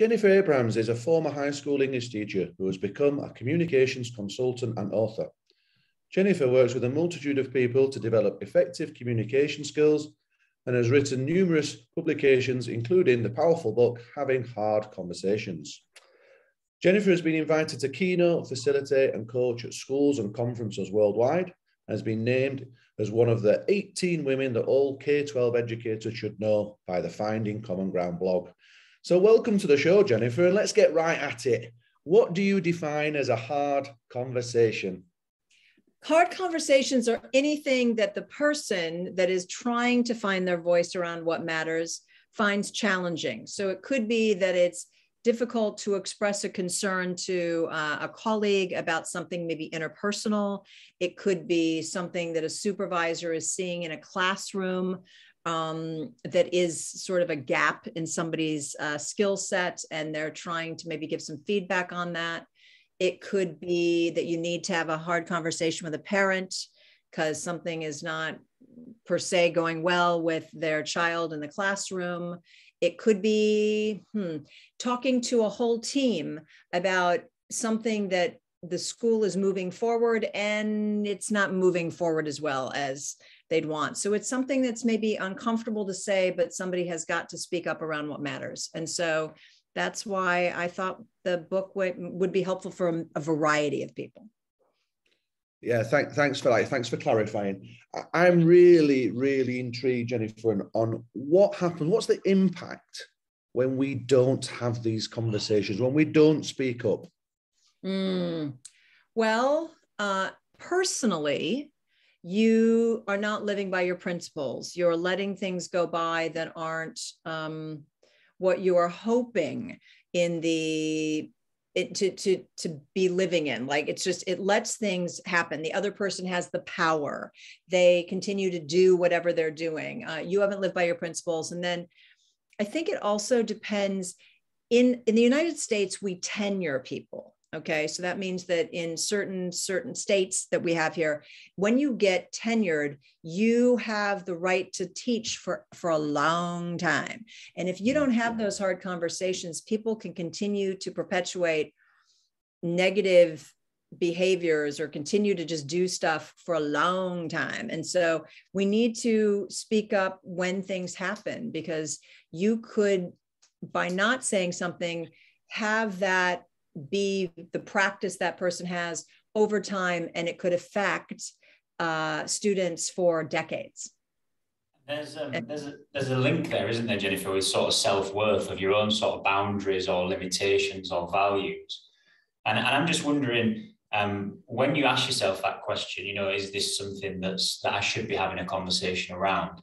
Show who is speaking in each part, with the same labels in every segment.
Speaker 1: Jennifer Abrahams is a former high school English teacher who has become a communications consultant and author. Jennifer works with a multitude of people to develop effective communication skills and has written numerous publications, including the powerful book Having Hard Conversations. Jennifer has been invited to keynote, facilitate, and coach at schools and conferences worldwide and has been named as one of the 18 women that all K 12 educators should know by the Finding Common Ground blog. So, welcome to the show, Jennifer, and let's get right at it. What do you define as a hard conversation?
Speaker 2: Hard conversations are anything that the person that is trying to find their voice around what matters finds challenging. So it could be that it's difficult to express a concern to uh, a colleague about something maybe interpersonal. It could be something that a supervisor is seeing in a classroom um, that is sort of a gap in somebody's uh, skill set, and they're trying to maybe give some feedback on that. It could be that you need to have a hard conversation with a parent because something is not per se going well with their child in the classroom. It could be hmm, talking to a whole team about something that the school is moving forward and it's not moving forward as well as they'd want. So it's something that's maybe uncomfortable to say, but somebody has got to speak up around what matters. And so that's why I thought the book would, would be helpful for a variety of people.
Speaker 1: Yeah, thank, thanks for that. Thanks for clarifying. I'm really, really intrigued, Jennifer, on, what happens. What's the impact when we don't have these conversations, when we don't speak up?
Speaker 2: Mm. Well, uh, personally, you are not living by your principles. You're letting things go by that aren't um, what you are hoping in the it, to to to be living in. Like it's just it lets things happen. The other person has the power. They continue to do whatever they're doing. Uh, you haven't lived by your principles. And then i think it also depends in in the united states we tenure people okay so that means that in certain certain states that we have here when you get tenured you have the right to teach for for a long time. And if you don't have those hard conversations people can continue to perpetuate negative behaviors or continue to just do stuff for a long time. And so we need to speak up when things happen because you could by not saying something have that be the practice that person has over time, and it could affect uh, students for decades.
Speaker 3: There's a, there's, a, there's a link there, isn't there, Jennifer, with sort of self worth of your own sort of boundaries or limitations or values. And, and I'm just wondering, um, when you ask yourself that question, you know, is this something that's that I should be having a conversation around?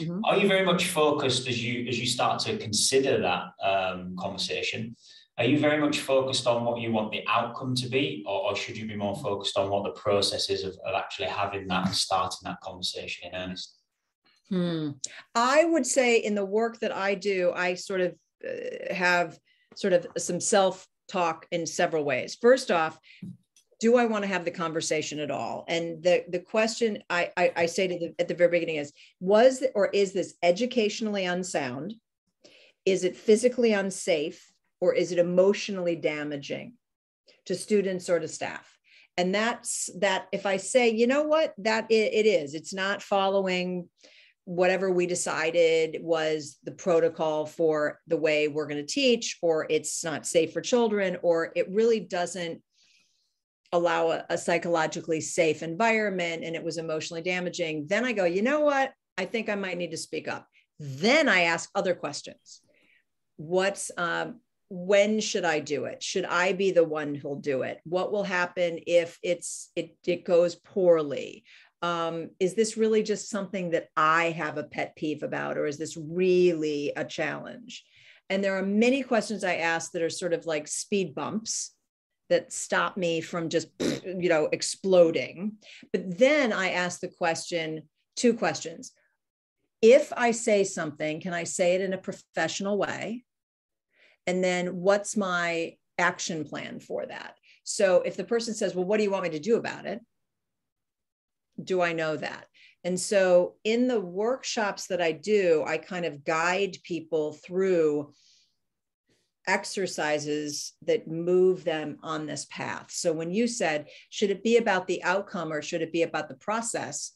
Speaker 3: Mm-hmm. Are you very much focused as you as you start to consider that um, conversation? Are you very much focused on what you want the outcome to be, or, or should you be more focused on what the process is of, of actually having that and starting that conversation in earnest?
Speaker 2: Hmm. I would say in the work that I do, I sort of uh, have sort of some self talk in several ways. First off, do I want to have the conversation at all? And the, the question I, I, I say to the, at the very beginning is, was or is this educationally unsound? Is it physically unsafe? Or is it emotionally damaging to students or to staff? And that's that if I say, you know what, that it, it is, it's not following whatever we decided was the protocol for the way we're going to teach, or it's not safe for children, or it really doesn't allow a, a, psychologically safe environment and it was emotionally damaging, then I go, you know what? I think I might need to speak up. Then I ask other questions. What's um, when should I do it? Should I be the one who'll do it? What will happen if it's it it goes poorly? Um, is this really just something that I have a pet peeve about, or is this really a challenge? And there are many questions I ask that are sort of like speed bumps that stop me from just you know exploding. But then I ask the question, two questions. If I say something, can I say it in a professional way? And then what's my action plan for that? So if the person says, Well, what do you want me to do about it? Do I know that? And so in the workshops that I do, I kind of guide people through exercises that move them on this path. So when you said, should it be about the outcome or should it be about the process?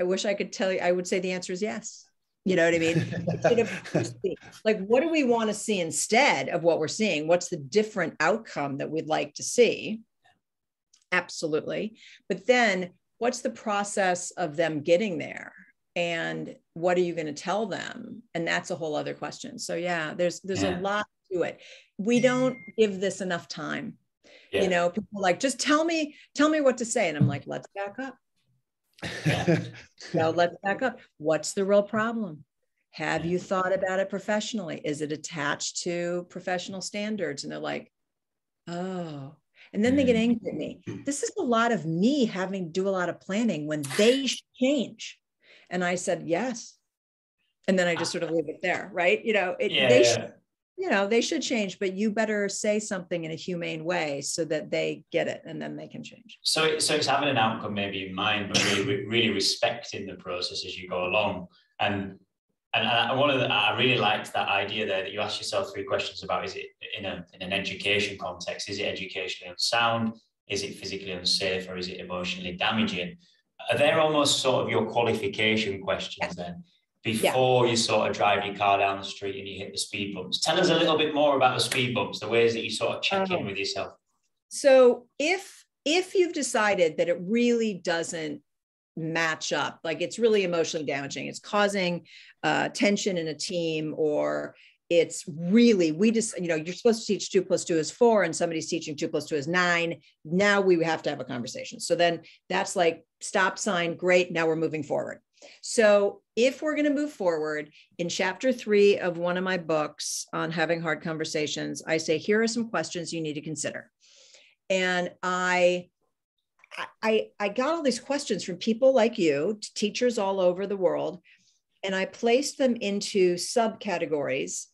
Speaker 2: I wish I could tell you, I would say the answer is yes. You know what I mean? like, what do we want to see instead of what we're seeing? What's the different outcome that we'd like to see? Absolutely. But then, what's the process of them getting there? And what are you going to tell them? And that's a whole other question. So yeah, there's there's yeah. a lot to it. We mm-hmm. don't give this enough time. Yeah. You know, people like just tell me tell me what to say, and I'm like, let's back up. now let's back up. What's the real problem? Have you thought about it professionally? Is it attached to professional standards? And they're like, oh. And then they get mm. angry at me. This is a lot of me having to do a lot of planning when they change. And I said, yes. And then I just sort of leave it there, right? You know, it, yeah, they yeah. You know, they should change, but you better say something in a humane way so that they get it and then they can change.
Speaker 3: So, so it's having an outcome maybe in mind, but really, really respecting the process as you go along. And and, and one of the, I really liked that idea there that you asked yourself three questions about: is it in a in an education context? Is it educationally unsound? Is it physically unsafe, or is it emotionally damaging? Are there almost sort of your qualification questions then? Before yeah. you sort of drive your car down the street and you hit the speed bumps. Tell us a little bit more about the speed bumps, the ways that you sort of check in uh-huh. with yourself.
Speaker 2: So if if you've decided that it really doesn't match up, like it's really emotionally damaging, it's causing uh, tension in a team, or it's really we just you know you're supposed to teach two plus two is four and somebody's teaching two plus two is nine now we have to have a conversation so then that's like stop sign great now we're moving forward so, if we're going to move forward in chapter three of one of my books on having hard conversations, I say, here are some questions you need to consider. And I, I, I got all these questions from people like you, teachers all over the world, and I placed them into subcategories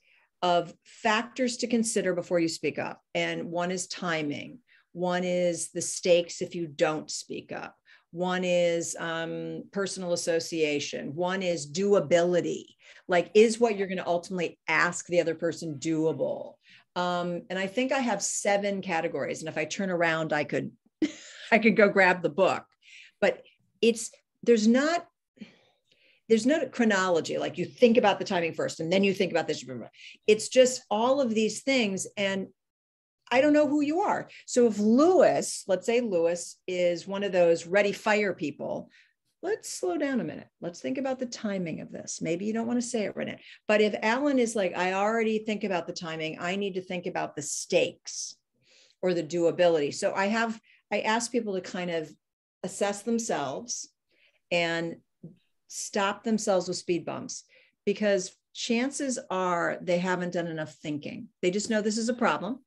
Speaker 2: of factors to consider before you speak up. And one is timing, one is the stakes if you don't speak up, one is um, personal association. One is doability. Like is what you're going to ultimately ask the other person doable? Um, and i think i have seven categories and if i turn around i could i could go grab the book. But it's there's not there's no chronology. Like you think about the timing first and then you think about this. It's just all of these things and I don't know who you are. So if Lewis, let's say Lewis is one of those ready fire people, let's slow down a minute. Let's think about the timing of this. Maybe you don't want to say it right now. But if Alan is like, I already think about the timing, I need to think about the stakes or the doability. So I have, I ask people to kind of assess themselves and stop themselves with speed bumps because chances are they haven't done enough thinking. They just know this is a problem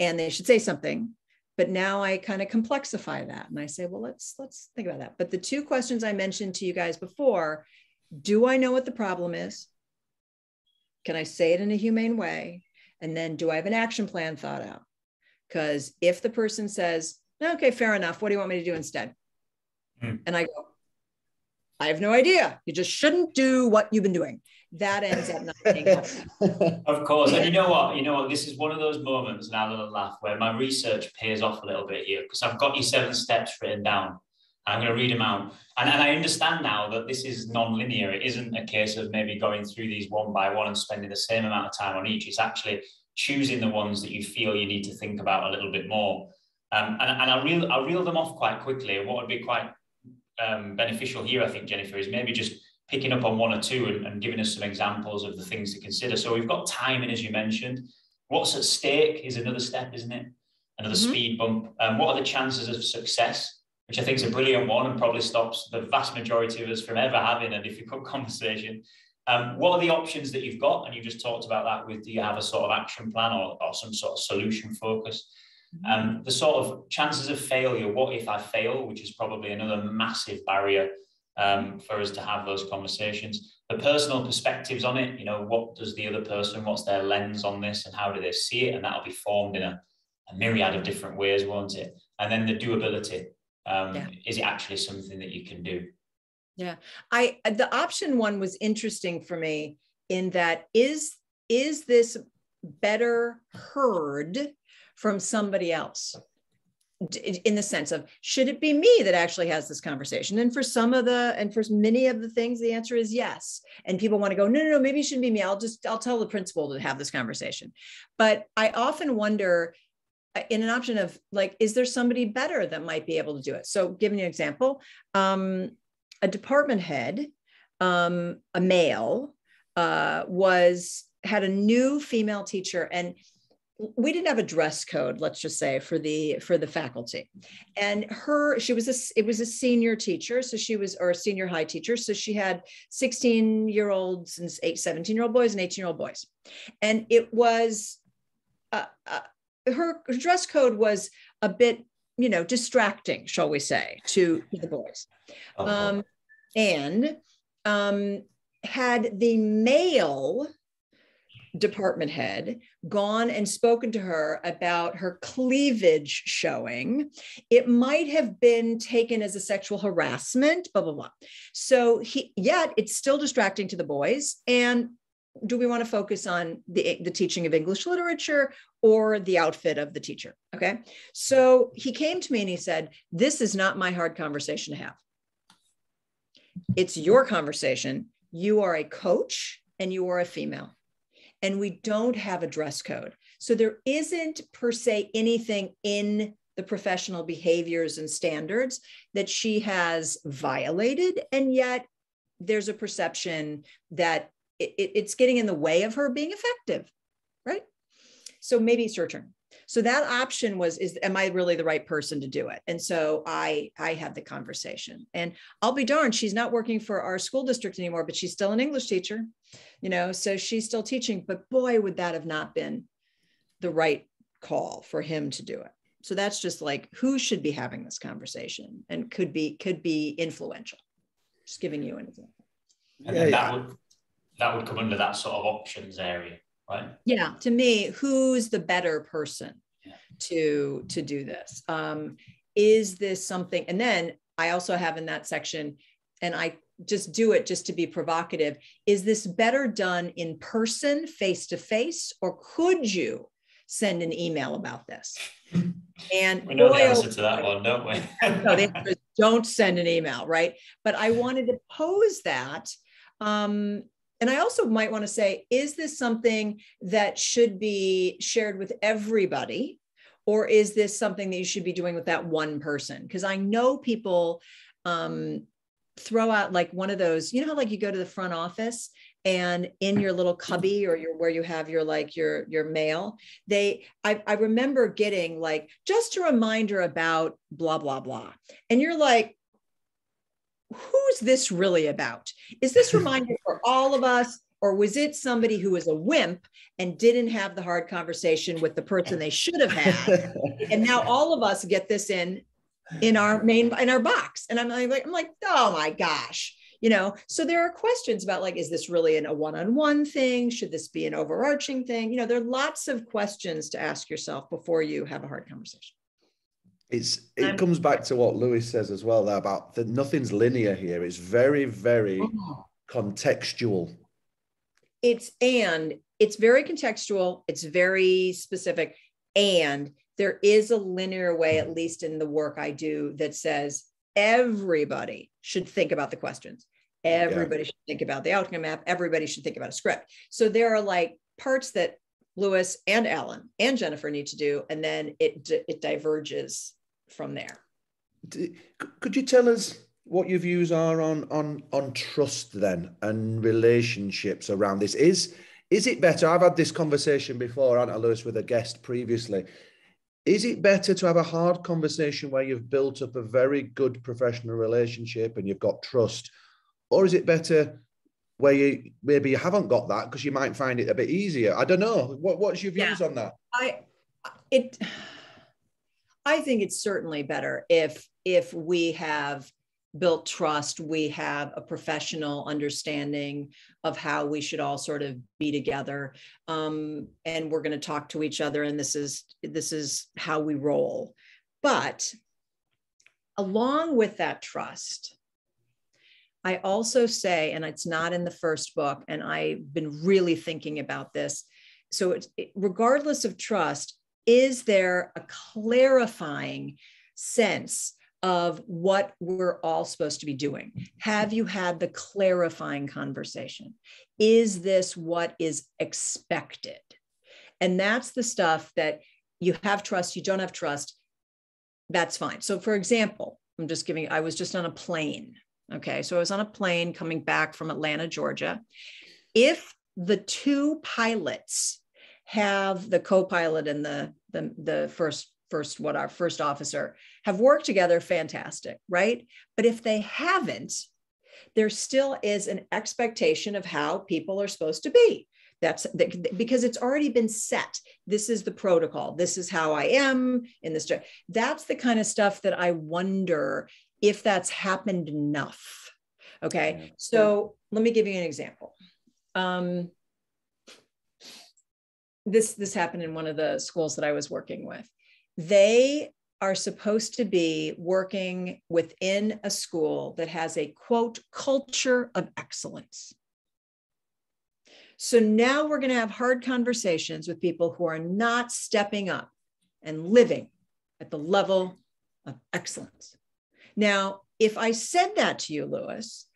Speaker 2: and they should say something but now i kind of complexify that and i say well let's let's think about that. But the two questions i mentioned to you guys before do i know what the problem is? Can i say it in a humane way? And then do i have an action plan thought out? Because if the person says okay fair enough what do you want me to do instead? Hmm. and i go i have no idea. You just shouldn't do what you've been doing that ends up not being
Speaker 3: Of course. And you know what? You know what? This is one of those moments, now that I laugh, where my research pays off a little bit here because I've got your seven steps written down. I'm going to read them out. And, and I understand now that this is non-linear. It isn't a case of maybe going through these one by one and spending the same amount of time on each. It's actually choosing the ones that you feel you need to think about a little bit more. Um, and and I'll, reel, I'll reel them off quite quickly. What would be quite um, beneficial here, I think, Jennifer, is maybe just picking up on one or two and, and, giving us some examples of the things to consider. So we've got timing, as you mentioned. What's at stake is another step, isn't it? Another mm-hmm. speed bump. Um, what are the chances of success? Which I think is a brilliant one and probably stops the vast majority of us from ever having a difficult conversation. Um, what are the options that you've got? And you just talked about that with do you have a sort of action plan or, or some sort of solution focus? Mm-hmm. Um, the sort of chances of failure, what if I fail, which is probably another massive barrier um, for us to have those conversations. The personal perspectives on it, you know, what does the other person, what's their lens on this, and how do they see it? And that'll be formed in a, a myriad of different ways, won't it? And then the doability. Um, yeah. Is it actually something that you can do?
Speaker 2: Yeah, I the option one was interesting for me in that is is this better heard from somebody else in the sense of should it be me that actually has this conversation? And for some of the and for many of the things the answer is yes. And people want to go no no no maybe it shouldn't be me. I'll just i'll tell the principal to have this conversation. But i often wonder uh, in an option of like is there somebody better that might be able to do it? So giving an example. Um, a department head um, a male uh, was had a new female teacher and we didn't have a dress code let's just say for the for the faculty. And her she was a it was a senior teacher so she was or a senior high teacher so she had 16 year olds and 8 17 year old boys and 18 year old boys. And it was uh, uh, her, her dress code was a bit you know distracting shall we say to, to the boys. Uh-huh. um, and um, had the male department head gone and spoken to her about her cleavage showing, it might have been taken as a sexual harassment, blah, blah, blah. So he, yet it's still distracting to the boys. And do we want to focus on the, the teaching of English literature or the outfit of the teacher? Okay. So he came to me and he said, This is not my hard conversation to have. It's your conversation. You are a coach and you are a female and we don't have a dress code. So there isn't per se anything in the professional behaviors and standards that she has violated. And yet there's a perception that it, it's getting in the way of her being effective, right? So maybe it's your turn so that option was is am i really the right person to do it? And so i i had the conversation. And i'll be darned she's not working for our school district anymore but she's still an english teacher you know so she's still teaching but boy would that have not been the right call for him to do it. So that's just like who should be having this conversation and could be could be influential? Just giving you an example.
Speaker 3: And yeah, that would that would come under that sort of options area right?
Speaker 2: Yeah, to me, who's the better person yeah. to to do this? Um, is this something? And then I also have in that section, and I just do it just to be provocative. Is this better done in person, face to face, or could you send an email about this?
Speaker 3: And we know the answer to that one, don't we? no, the answer
Speaker 2: is don't send an email, right? But I wanted to pose that um, and I also might want to say, is this something that should be shared with everybody? Or is this something that you should be doing with that one person? Because I know people um, throw out like one of those, you know how like you go to the front office and in your little cubby or your where you have your like your your mail they I, I remember getting like just a reminder about blah blah blah and you're like who's this really about? Is this reminder for all of us? Or was it somebody who was a wimp and didn't have the hard conversation with the person they should have had? and now all of us get this in in our main in our box. And I'm like, I'm like, oh my gosh. You know, so there are questions about like, is this really an, a one-on-one thing? Should this be an overarching thing? You know, there are lots of questions to ask yourself before you have a hard conversation.
Speaker 1: It's it um, comes back to what Lewis says as well though, about that nothing's linear here. It's very, very oh. contextual.
Speaker 2: It's and it's very contextual, it's very specific, and there is a linear way, at least in the work I do, that says everybody should think about the questions. Everybody yeah. should think about the outcome map. Everybody should think about a script. So there are like parts that Lewis and Alan and Jennifer need to do, and then it it diverges from there.
Speaker 1: Could you tell us what your views are on on on trust then and relationships around this? Is is it better? I've had this conversation before, Anna Lewis, with a guest previously. Is it better to have a hard conversation where you've built up a very good professional relationship and you've got trust, or is it better where you maybe you haven't got that because you might find it a bit easier? I don't know. What, what's your views yeah, on that?
Speaker 2: I it I think it's certainly better if if we have built trust, we have a professional understanding of how we should all sort of be together, um, and we're going to talk to each other, and this is this is how we roll. But along with that trust, I also say, and it's not in the first book, and I've been really thinking about this so it, regardless of trust, is there a clarifying sense of what we're all supposed to be doing? Have you had the clarifying conversation? Is this what is expected? And that's the stuff that you have trust, you don't have trust. That's fine. So, for example, I'm just giving, I was just on a plane. Okay. So I was on a plane coming back from Atlanta, Georgia. If the two pilots have the co-pilot and the, the, the first first what our first officer have worked together fantastic right? But if they haven't there still is an expectation of how people are supposed to be. That's the, because it's already been set. This is the protocol. This is how i am in this that's the kind of stuff that i wonder if that's happened enough okay? So let me give you an example. Um, this this happened in one of the schools that i was working with they are supposed to be working within a school that has a quote culture of excellence. So now we're going to have hard conversations with people who are not stepping up and living at the level of excellence. Now, if I said that to you, Lewis,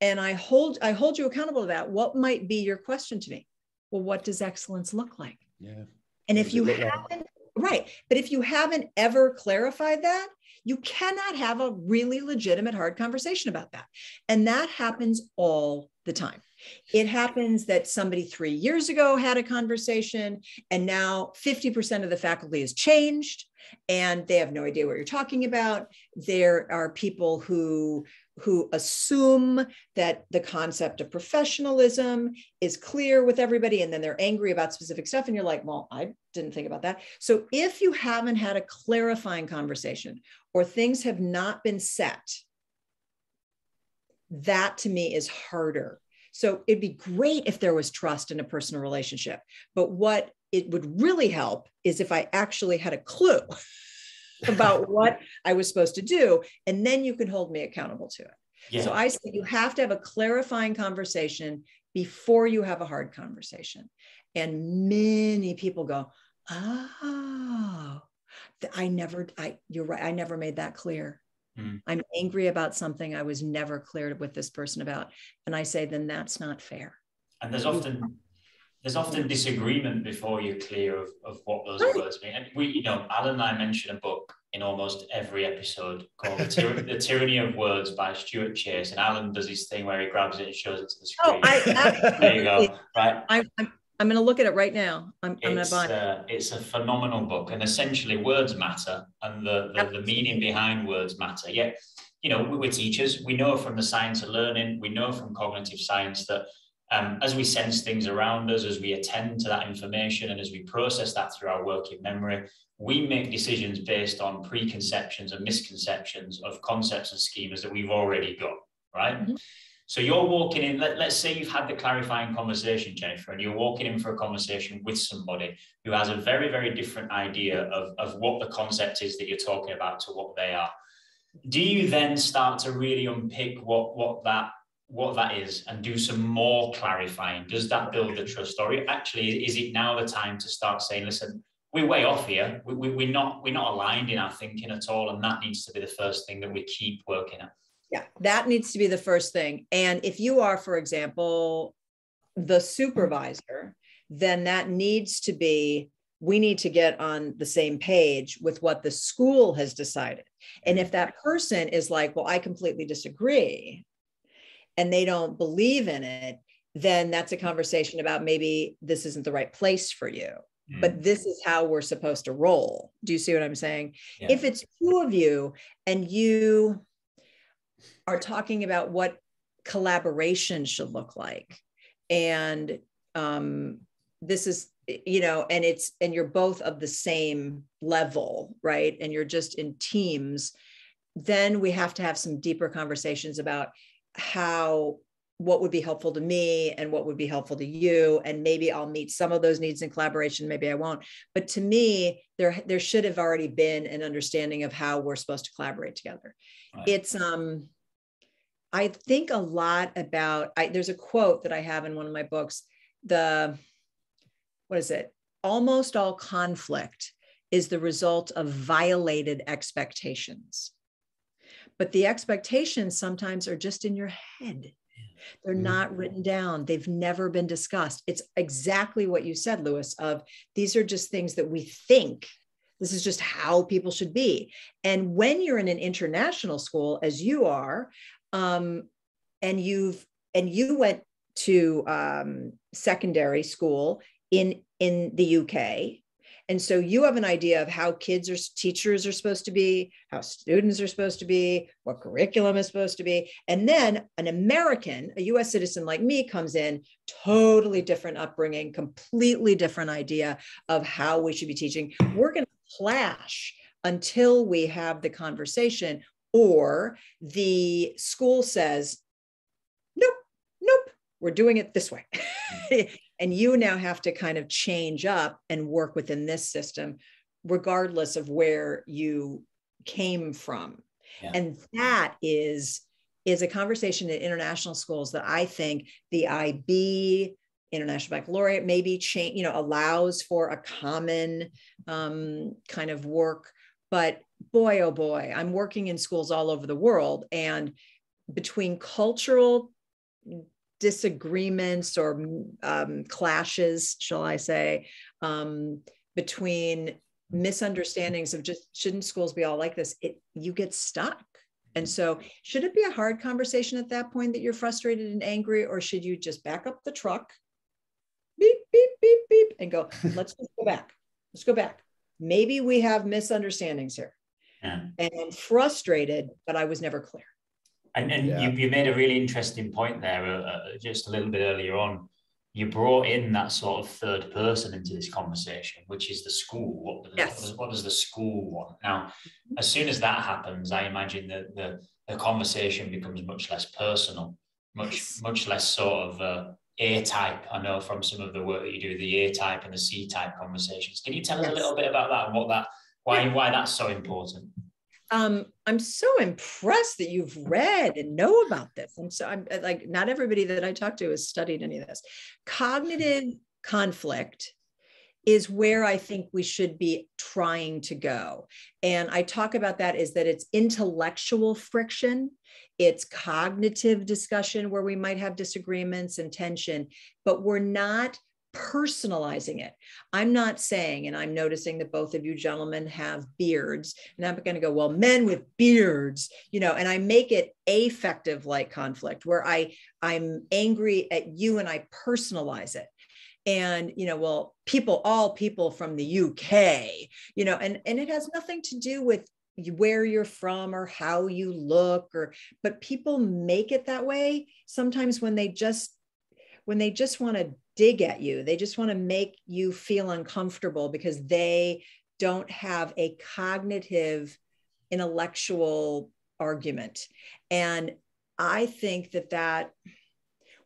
Speaker 2: and I hold I hold you accountable to that, what might be your question to me? Well, what does excellence look like?
Speaker 1: Yeah.
Speaker 2: And if you haven't Right. But if you haven't ever clarified that, you cannot have a really legitimate hard conversation about that. And that happens all the time. It happens that somebody three years ago had a conversation, and now 50% of the faculty has changed and they have no idea what you're talking about. There are people who who assume that the concept of professionalism is clear with everybody and then they're angry about specific stuff and you're like well i didn't think about that. So if you haven't had a clarifying conversation or things have not been set that to me is harder. So it'd be great if there was trust in a personal relationship but what it would really help is if i actually had a clue about what I was supposed to do. And then you can hold me accountable to it. Yeah. So I say you have to have a clarifying conversation before you have a hard conversation. And many people go, oh, I never, I, you're right. I never made that clear. Mm. I'm angry about something I was never clear with this person about. And I say, then that's not fair.
Speaker 3: And there's often there's often disagreement before you're clear of, of what those right. words mean. And we, you know, Alan and I mention a book in almost every episode called the, Tyr- the, Tyranny of Words by Stuart Chase. And Alan does his thing where he grabs it and shows it to the screen. Oh, I, there you go. Right.
Speaker 2: I, I'm, I'm going to look at it right now. I'm, I'm
Speaker 3: going to buy it. Uh, it's a phenomenal book. And essentially, words matter and the, the, the meaning behind words matter. Yet, you know, we're teachers. We know from the science of learning, we know from cognitive science that um, as we sense things around us, as we attend to that information, and as we process that through our working memory, we make decisions based on preconceptions and misconceptions of concepts and schemas that we've already got, right? Mm-hmm. So you're walking in, let, us say you've had the clarifying conversation, Jennifer, and you're walking in for a conversation with somebody who has a very, very different idea of, of what the concept is that you're talking about to what they are. Do you then start to really unpick what, what that what that is and do some more clarifying? Does that build the trust? Or actually, is it now the time to start saying, listen, we're way off here. We, we, we're not we're not aligned in our thinking at all, and that needs to be the first thing that we keep working at.
Speaker 2: Yeah, that needs to be the first thing. And if you are, for example, the supervisor, then that needs to be we need to get on the same page with what the school has decided. And if that person is like, well, I completely disagree, and they don't believe in it, then that's a conversation about maybe this isn't the right place for you. Mm. But this is how we're supposed to roll. Do you see what I'm saying? Yeah. If it's two of you and you are talking about what collaboration should look like, and um, this is you know and it's and you're both of the same level right and you're just in teams then we have to have some deeper conversations about how what would be helpful to me and what would be helpful to you and maybe i'll meet some of those needs in collaboration maybe i won't but to me there there should have already been an understanding of how we're supposed to collaborate together right. it's um i think a lot about I, there's a quote that i have in one of my books the what is it? Almost all conflict is the result of violated expectations. But the expectations sometimes are just in your head. They're mm-hmm. not written down. They've never been discussed. It's exactly what you said, Lewis, of these are just things that we think. This is just how people should be. And when you're in an international school, as you are, um, and you've and you went to um, secondary school in in the UK and so you have an idea of how kids or teachers are supposed to be, how students are supposed to be, what curriculum is supposed to be. And then an American, a US citizen like me, comes in, totally different upbringing, completely different idea of how we should be teaching. We're going to clash until we have the conversation, or the school says, nope, nope, we're doing it this way. and you now have to kind of change up and work within this system regardless of where you came from yeah. and that is is a conversation in international schools that i think the ib international baccalaureate maybe change you know allows for a common um, kind of work but boy oh boy i'm working in schools all over the world and between cultural disagreements or um, clashes, shall I say, um, between misunderstandings of just shouldn't schools be all like this? It you get stuck. And so, should it be a hard conversation at that point that you're frustrated and angry, or should you just back up the truck, beep, beep, beep, beep, and go, let's just go back. Let's go back. Maybe we have misunderstandings here. Yeah. And I'm frustrated, but I was never clear.
Speaker 3: And, and yeah. you, you made a really interesting point there uh, uh, just a little bit earlier on. You brought in that sort of third person into this conversation, which is the school. What, does, yes. what, does, what does the school want? Now, as soon as that happens, I imagine that the, the conversation becomes much less personal, much yes. much less sort of uh, A type. I know from some of the work that you do, the A type and the C type conversations. Can you tell yes. us a little bit about that and what that why why that's so important?
Speaker 2: Um, I'm so impressed that you've read and know about this. And so I'm like, not everybody that I talk to has studied any of this. Cognitive conflict is where I think we should be trying to go. And I talk about that is that it's intellectual friction, it's cognitive discussion where we might have disagreements and tension, but we're not personalizing it. I'm not saying, and I'm noticing that both of you gentlemen have beards, and I'm going to go, well, men with beards, you know, and I make it affective like conflict where I I'm angry at you and I personalize it. And you know, well, people, all people from the UK, you know, and and it has nothing to do with where you're from or how you look or but people make it that way sometimes when they just when they just want to dig at you. They just want to make you feel uncomfortable because they don't have a cognitive, intellectual argument. And I think that that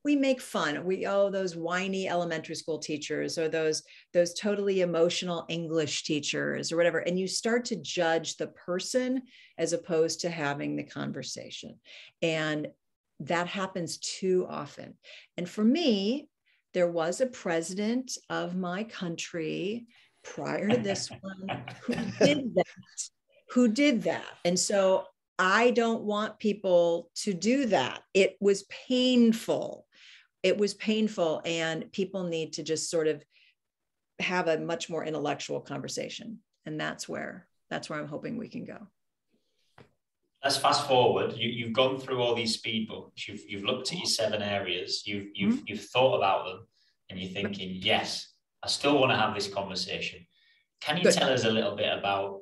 Speaker 2: we make fun. We oh those whiny elementary school teachers or those those totally emotional English teachers or whatever and you start to judge the person as opposed to having the conversation. And that happens too often. And for me, there was a president of my country prior to this one who did that who did that. And so i don't want people to do that. It was painful. It was painful and people need to just sort of have a much more intellectual conversation. And that's where that's where i'm hoping we can go
Speaker 3: let's fast forward. You, have gone through all these speed books. You've, you've looked at your seven areas. You've, you've, mm-hmm. you've thought about them and you're thinking, yes, I still want to have this conversation. Can you Good. tell us a little bit about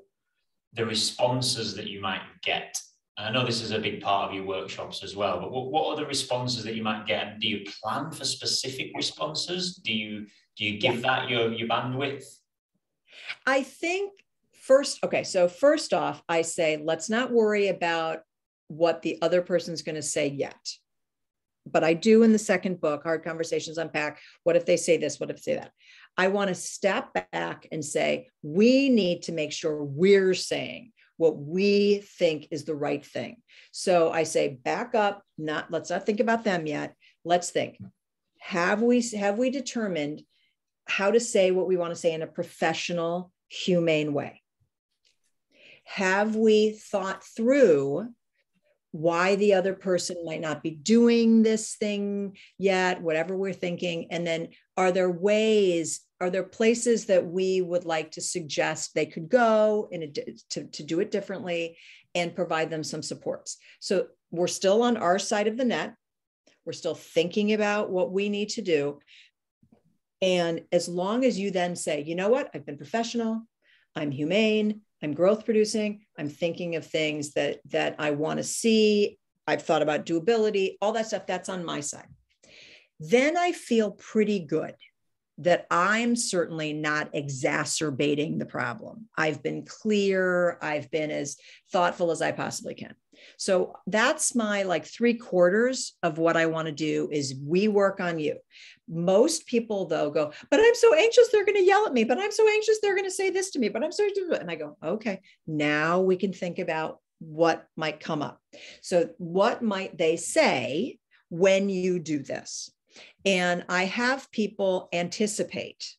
Speaker 3: the responses that you might get? And I know this is a big part of your workshops as well, but what, what are the responses that you might get? Do you plan for specific responses? Do you do you give yeah. that your, your bandwidth?
Speaker 2: I think first, okay, so first off, I say, let's not worry about what the other person's going to say yet. But I do in the second book, Hard Conversations Unpacked. What if they say this? What if they say that? I want to step back and say, we need to make sure we're saying what we think is the right thing. So I say, back up, not let's not think about them yet. Let's think. Have we have we determined how to say what we want to say in a professional, humane way. Have we thought through why the other person might not be doing this thing yet, whatever we're thinking? And then are there ways, are there places that we would like to suggest they could go in a, to, to do it differently and provide them some supports? So we're still on our side of the net. We're still thinking about what we need to do. And as long as you then say, you know what, I've been professional, I'm humane, I'm growth producing, I'm thinking of things that that I want to see, I've thought about doability, all that stuff that's on my side. Then I feel pretty good that I'm certainly not exacerbating the problem. I've been clear, I've been as thoughtful as I possibly can. So that's my like three quarters of what I want to do is we work on you. Most people though go, but I'm so anxious they're going to yell at me, but I'm so anxious they're going to say this to me, but I'm so and I go, okay, now we can think about what might come up. So what might they say when you do this? And I have people anticipate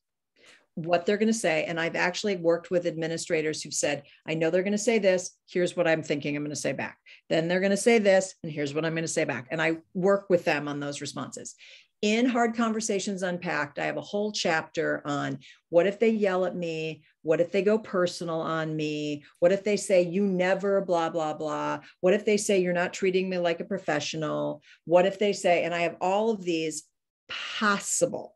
Speaker 2: what they're going to say. And I've actually worked with administrators who've said, I know they're going to say this. Here's what I'm thinking I'm going to say back. Then they're going to say this, and here's what I'm going to say back. And I work with them on those responses. In Hard Conversations Unpacked, I have a whole chapter on what if they yell at me? What if they go personal on me? What if they say, you never, blah, blah, blah? What if they say, you're not treating me like a professional? What if they say, and I have all of these possible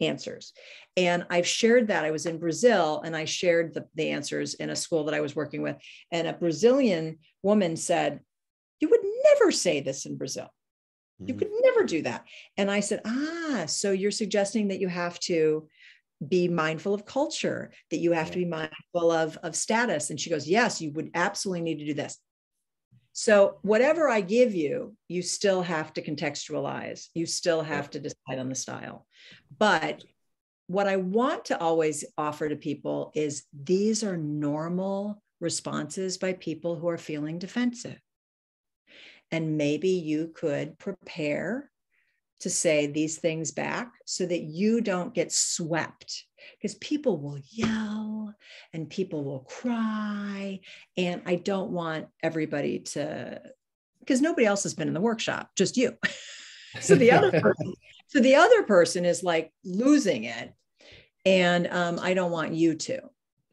Speaker 2: answers. And I've shared that. I was in Brazil and I shared the, the answers in a school that I was working with. And a Brazilian woman said, You would never say this in Brazil. You mm-hmm. could never do that. And I said, Ah, so you're suggesting that you have to be mindful of culture, that you have to be mindful of, of status. And she goes, Yes, you would absolutely need to do this. So, whatever I give you, you still have to contextualize. You still have to decide on the style. But what I want to always offer to people is these are normal responses by people who are feeling defensive. And maybe you could prepare to say these things back so that you don't get swept because people will yell and people will cry. And I don't want everybody to, because nobody else has been in the workshop, just you. so the other person, so the other person is like losing it. And um, I don't want you to.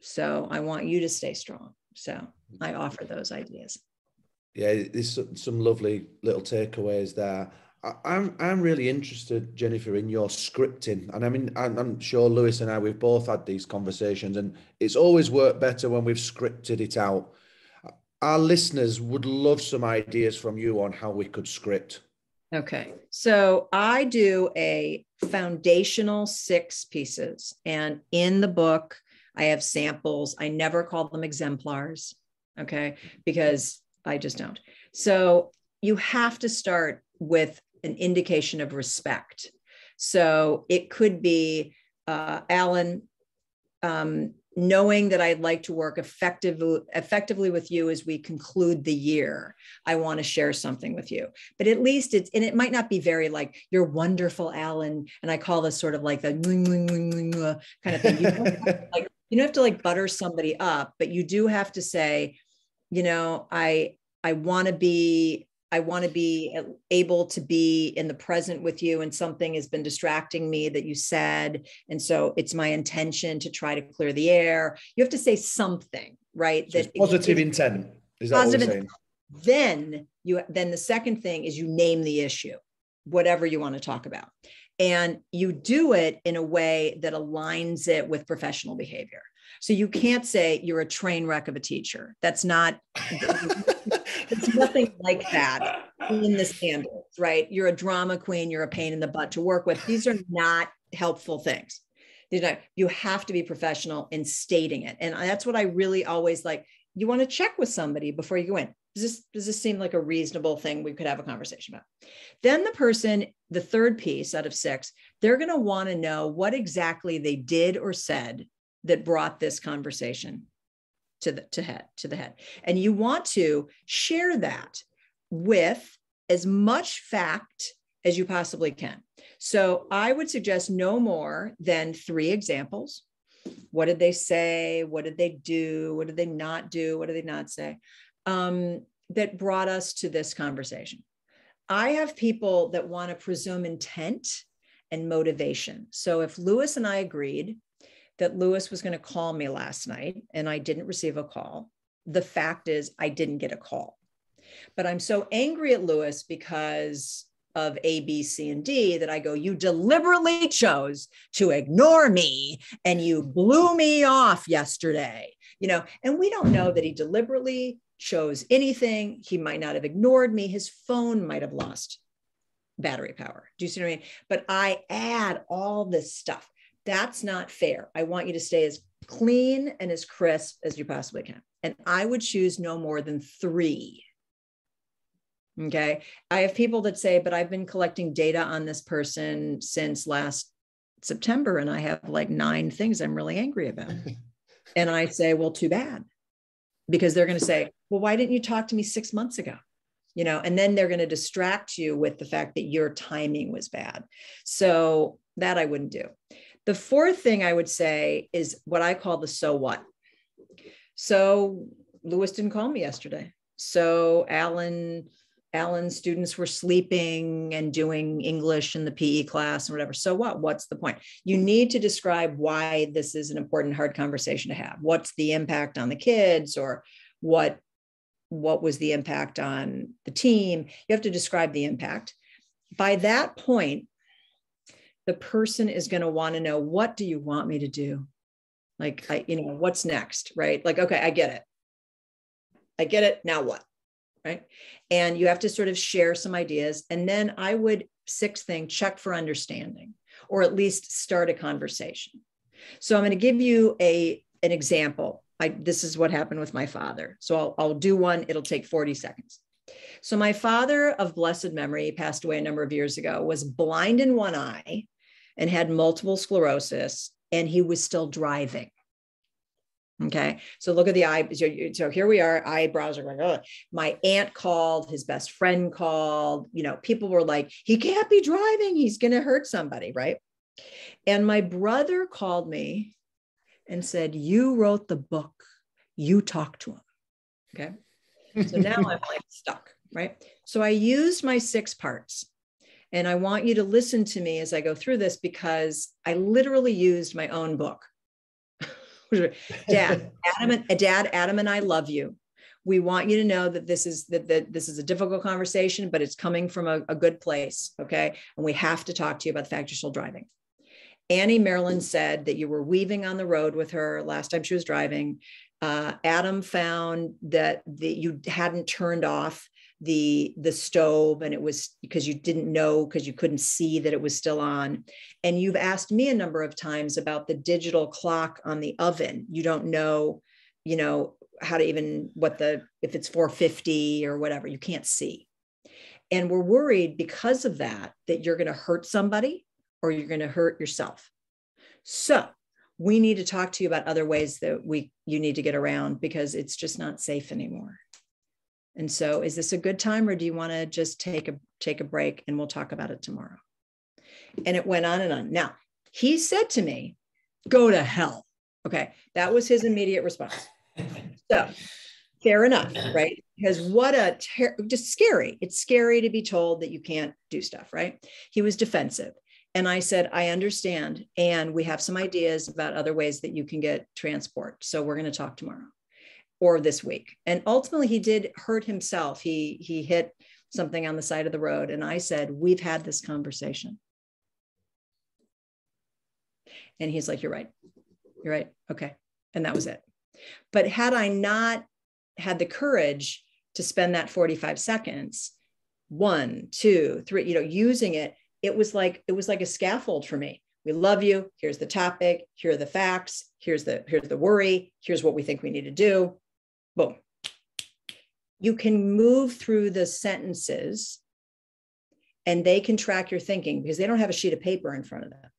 Speaker 2: So I want you to stay strong. So I offer those ideas.
Speaker 1: Yeah, there's some lovely little takeaways there. I'm I'm really interested, Jennifer, in your scripting, and I mean I'm, I'm, sure Lewis and I we've both had these conversations, and it's always worked better when we've scripted it out. Our listeners would love some ideas from you on how we could script.
Speaker 2: Okay, so I do a foundational six pieces, and in the book I have samples. I never call them exemplars, okay, because I just don't. So you have to start with an indication of respect. So it could be uh, Alan um, knowing that I'd like to work effectively effectively with you as we conclude the year. I want to share something with you, but at least it's and it might not be very like you're wonderful, Alan. And I call this sort of like the kind of thing. You don't, like, you don't have to like butter somebody up, but you do have to say, you know, I I want to be I want to be able to be in the present with you, and something has been distracting me that you said. And so it's my intention to try to clear the air. You have to say something, right?
Speaker 1: So that positive intent. Is that positive saying?
Speaker 2: Then you then the second thing is you name the issue, whatever you want to talk about. And you do it in a way that aligns it with professional behavior. So you can't say you're a train wreck of a teacher. That's not It's nothing like that in the standards, right? You're a drama queen, you're a pain in the butt to work with. These are not helpful things. You know, you have to be professional in stating it. And that's what I really always like. You want to check with somebody before you go in. Does this, does this seem like a reasonable thing we could have a conversation about? Then the person, the third piece out of six, they're going to want to know what exactly they did or said that brought this conversation to the to head to the head and you want to share that with as much fact as you possibly can So I would suggest no more than three examples. What did they say? What did they do? What did they not do? What did they not say? Um, that brought us to this conversation. I have people that want to presume intent and motivation. So if Lewis and I agreed that Lewis was going to call me last night and I didn't receive a call, the fact is I didn't get a call. But I'm so angry at Lewis because of A, B, C, and D that I go, you deliberately chose to ignore me and you blew me off yesterday, you know, and we don't know that he deliberately chose anything. He might not have ignored me. His phone might have lost battery power. Do you see what I mean? But I add all this stuff. That's not fair. I want you to stay as clean and as crisp as you possibly can. And I would choose no more than three Okay. I have people that say, but I've been collecting data on this person since last September and I have like nine things I'm really angry about. and I say, well, too bad. Because they're going to say, well, why didn't you talk to me six months ago? You know, and then they're going to distract you with the fact that your timing was bad. So that I wouldn't do. The fourth thing I would say is what I call the so what. So Lewis didn't call me yesterday. So Alan Alan's students were sleeping and doing English in the PE class and whatever. So what? What's the point? You need to describe why this is an important hard conversation to have. What's the impact on the kids or what what was the impact on the team? You have to describe the impact. By that point, the person is going to want to know what do you want me to do? Like I you know, what's next, right? Like okay, I get it. I get it. Now what? right? And you have to sort of share some ideas. And then I would, sixth thing, check for understanding or at least start a conversation. So I'm going to give you a, an example. I, this is what happened with my father. So I'll, I'll do one, it'll take 40 seconds. So my father of blessed memory passed away a number of years ago, was blind in one eye and had multiple sclerosis, and he was still driving. Okay. So look at the eye. So here we are, eyebrows are going, oh. my aunt called, his best friend called, you know, people were like, he can't be driving. He's going to hurt somebody. Right. And my brother called me and said, You wrote the book, you talked to him. Okay. So now I'm like stuck. Right. So I used my six parts. And I want you to listen to me as I go through this because I literally used my own book. dad, Adam and dad, Adam and I love you. We want you to know that this is that, that this is a difficult conversation, but it's coming from a, a good place. Okay. And we have to talk to you about the fact you're still driving. Annie Marilyn said that you were weaving on the road with her last time she was driving. Uh, Adam found that the, you hadn't turned off the the stove and it was because you didn't know because you couldn't see that it was still on. And you've asked me a number of times about the digital clock on the oven. You don't know you know how to even what the if it's 450 or whatever you can't see. And we're worried because of that that you're going to hurt somebody or you're going to hurt yourself. So we need to talk to you about other ways that we you need to get around because it's just not safe anymore and so is this a good time or do you want to just take a take a break and we'll talk about it tomorrow? And it went on and on. Now, he said to me, go to hell. Okay. That was his immediate response. So fair enough, right? Because what a ter- just scary. It's scary to be told that you can't do stuff, right? He was defensive. And I said, I understand. And we have some ideas about other ways that you can get transport. So we're going to talk tomorrow or this week. And ultimately he did hurt himself. He he hit something on the side of the road and I said, "We've had this conversation." And he's like, "You're right. You're right. Okay." And that was it. But had I not had the courage to spend that 45 seconds, one, two, three, you know, using it, it was like it was like a scaffold for me we love you here's the topic here are the facts here's the here's the worry here's what we think we need to do boom. You can move through the sentences and they can track your thinking because they don't have a sheet of paper in front of them,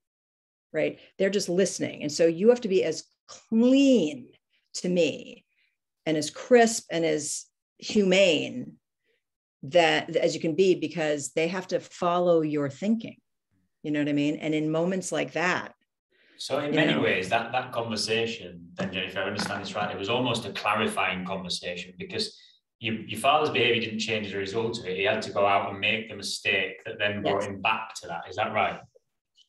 Speaker 2: right? They're just listening. And so you have to be as clean to me and as crisp and as humane that as you can be because they have to follow your thinking You know what I mean? And in moments like that.
Speaker 3: So in many ways, that that conversation, then Jennifer, I understand this right, it was almost a clarifying conversation because you, your father's behavior didn't change as a result of it. He had to go out and make the mistake that then brought yes. him back to that. Is that right?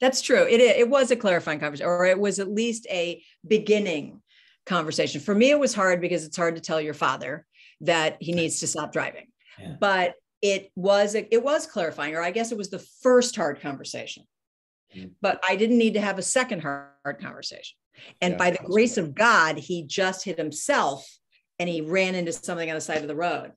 Speaker 2: That's true. It, it was a clarifying conversation, or it was at least a beginning conversation. For me, it was hard because it's hard to tell your father that he needs to stop driving. Yeah. But it was it was clarifying, or I guess it was the first hard conversation. Mm. But I didn't need to have a second hard conversation. And yeah, by the grace of God, he just hit himself and he ran into something on the side of the road.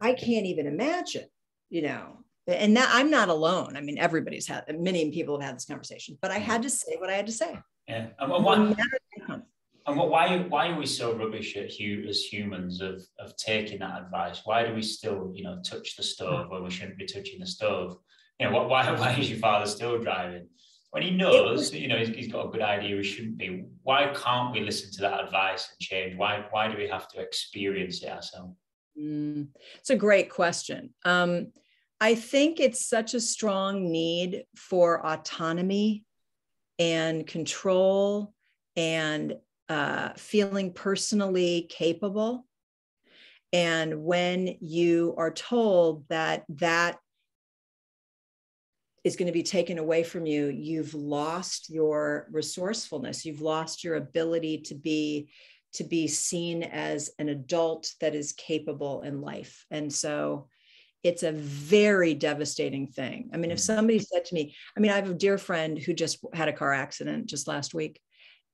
Speaker 2: I can't even imagine, you know. And that I'm not alone. I mean, everybody's had many people have had this conversation, but I had to say what I had to say.
Speaker 3: Yeah. And, what, and what, why why are we so rubbish at as humans of of taking that advice? Why do we still, you know, touch the stove when we shouldn't be touching the stove? You know, what, why why is your father still driving? when he knows, you know, he's, he's got a good idea we shouldn't be. Why can't we listen to that advice and change? Why why do we have to experience it ourselves?
Speaker 2: Mm, it's a great question. Um, I think it's such a strong need for autonomy and control and uh, feeling personally capable. And when you are told that that is going to be taken away from you, you've lost your resourcefulness. You've lost your ability to be to be seen as an adult that is capable in life. And so it's a very devastating thing. I mean, if mm. somebody said to me, I mean, I have a dear friend who just had a car accident just last week,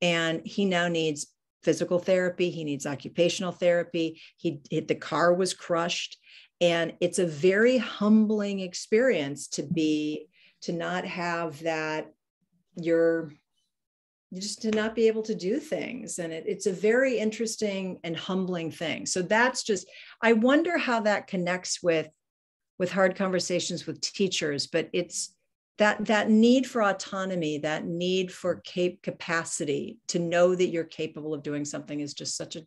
Speaker 2: and he now needs physical therapy, he needs occupational therapy. He, the car was crushed. And it's a very humbling experience to be to not have that you're just to not be able to do things. And it, it's a very interesting and humbling thing. So that's just i wonder how that connects with with hard conversations with teachers but it's that that need for autonomy that need for cap- capacity to know that you're capable of doing something is just such a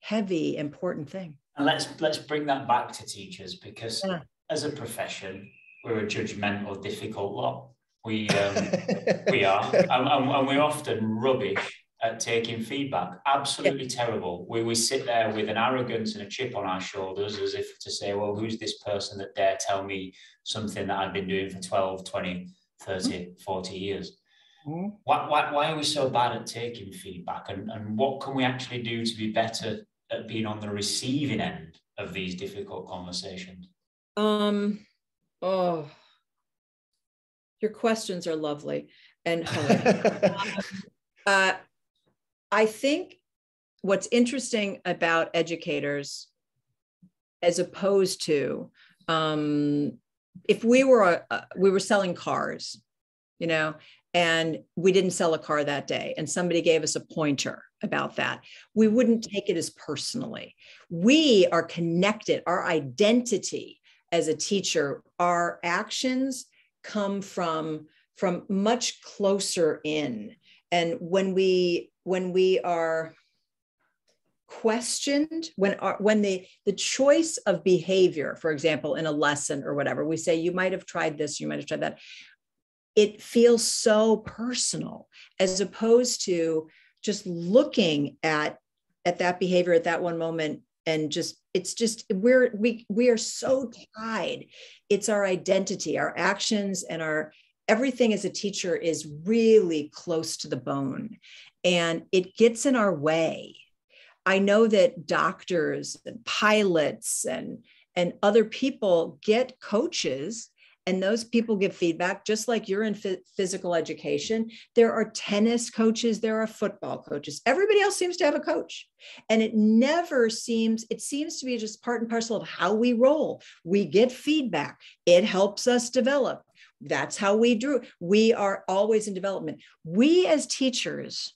Speaker 2: heavy important thing.
Speaker 3: And let's let's bring that back to teachers because yeah. as a profession we're a judgmental, difficult lot. We um, we are, and, and, and, we're often rubbish at taking feedback. Absolutely yeah. terrible. We we sit there with an arrogance and a chip on our shoulders, as if to say, "Well, who's this person that dare tell me something that I've been doing for 12, 20, 30, 40 years?" Mm-hmm. Why, why, why are we so bad at taking feedback, and, and what can we actually do to be better at being on the receiving end of these difficult conversations?
Speaker 2: Um, Oh, your questions are lovely. And uh, I think what's interesting about educators, as opposed to um, if we were a, we were selling cars, you know, and we didn't sell a car that day, and somebody gave us a pointer about that, we wouldn't take it as personally. We are connected. Our identity as a teacher, our actions come from from much closer in. And when we when we are questioned when our, when the the choice of behavior for example in a lesson or whatever we say you might have tried this you might have tried that it feels so personal as opposed to just looking at at that behavior at that one moment and just it's just we're we we are so tied. It's our identity our actions and our everything as a teacher is really close to the bone and it gets in our way. I know that doctors and pilots and and other people get coaches and those people give feedback just like you're in f- physical education there are tennis coaches there are football coaches. Everybody else seems to have a coach. And it never seems it seems to be just part and parcel of how we roll. We get feedback. It helps us develop. That's how we do we are always in development. We as teachers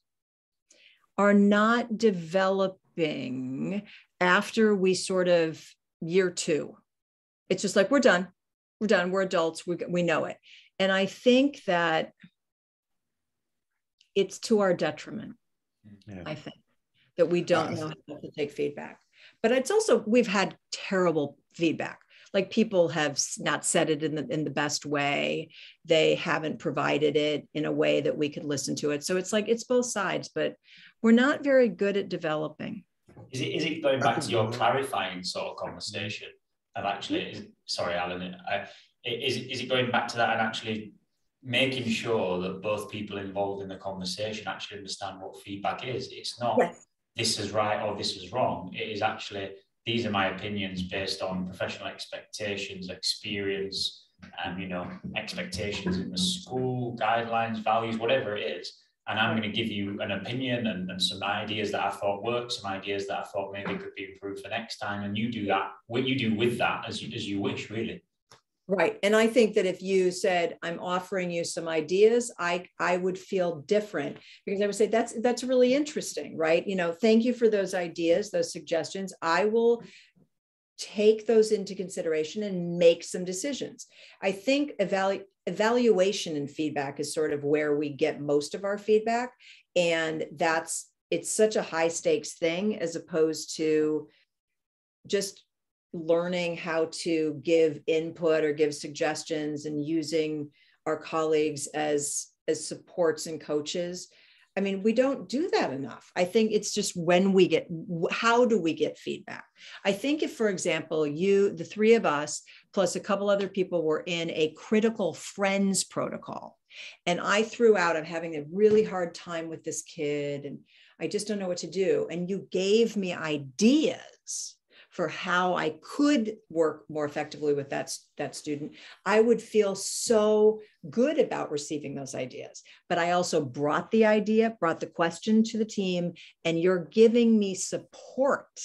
Speaker 2: are not developing after we sort of year two. It's just like we're done we're done. We're adults. We, we know it. And i think that it's to our detriment yeah. i think that we don't know how to take feedback. But it's also we've had terrible feedback. Like people have not said it in the in the best way. They haven't provided it in a way that we could listen to it. So it's like it's both sides but we're not very good at developing.
Speaker 3: Is it is it going back to your clarifying sort of conversation of actually is, sorry alan uh, is, is it going back to that and actually making sure that both people involved in the conversation actually understand what feedback is it's not yes. this is right or this is wrong it is actually these are my opinions based on professional expectations, experience, and you know, expectations in the school, guidelines, values, whatever it is. And I'm going to give you an opinion and, and some ideas that I thought worked, some ideas that I thought maybe could be improved for next time. And you do that, what you do with that as you, as you wish, really.
Speaker 2: Right. And I think that if you said, I'm offering you some ideas, I, I would feel different because I would say that's that's really interesting, right? You know, thank you for those ideas, those suggestions. I will take those into consideration and make some decisions. I think evalu- evaluation and feedback is sort of where we get most of our feedback. And that's it's such a high stakes thing as opposed to just learning how to give input or give suggestions and using our colleagues as as supports and coaches i mean we don't do that enough. I think it's just when we get how do we get feedback? I think if for example you the three of us plus a couple other people were in a critical friends protocol and i threw out i'm having a really hard time with this kid and i just don't know what to do and you gave me ideas for how I could work more effectively with that, that student, I would feel so good about receiving those ideas. But I also brought the idea, brought the question to the team, and you're giving me support.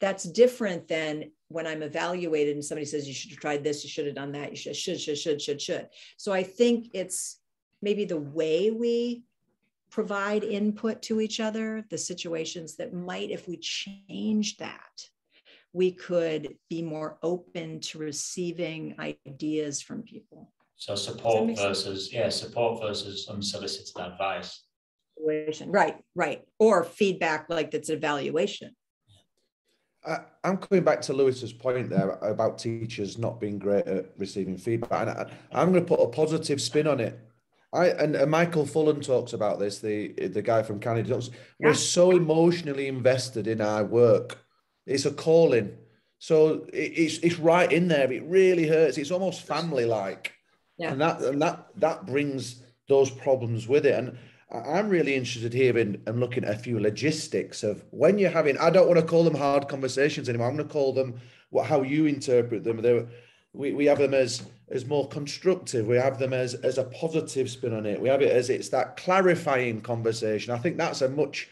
Speaker 2: That's different than when I'm evaluated and somebody says, you should have tried this, you should have done that, you should, should, should, should, should, should. So I think it's maybe the way we provide input to each other, the situations that might, if we change that, we could be more open to receiving ideas from people.
Speaker 3: So support versus sense? yeah, support versus unsolicited advice.
Speaker 2: Right, right. Or feedback like that's evaluation.
Speaker 1: I, I'm coming back to Lewis's point there about teachers not being great at receiving feedback. And I, am going to put a positive spin on it. I and, and Michael Fullan talks about this. The the guy from Canada. We're so emotionally invested in our work it's a calling. So it's it's right in there. It really hurts. It's almost family like, yeah. and that and that that brings those problems with it. And I'm really interested here in and looking at a few logistics of when you're having. I don't want to call them hard conversations anymore. I'm going to call them what how you interpret them. They're, we, we have them as as more constructive. We have them as as a positive spin on it. We have it as it's that clarifying conversation. I think that's a much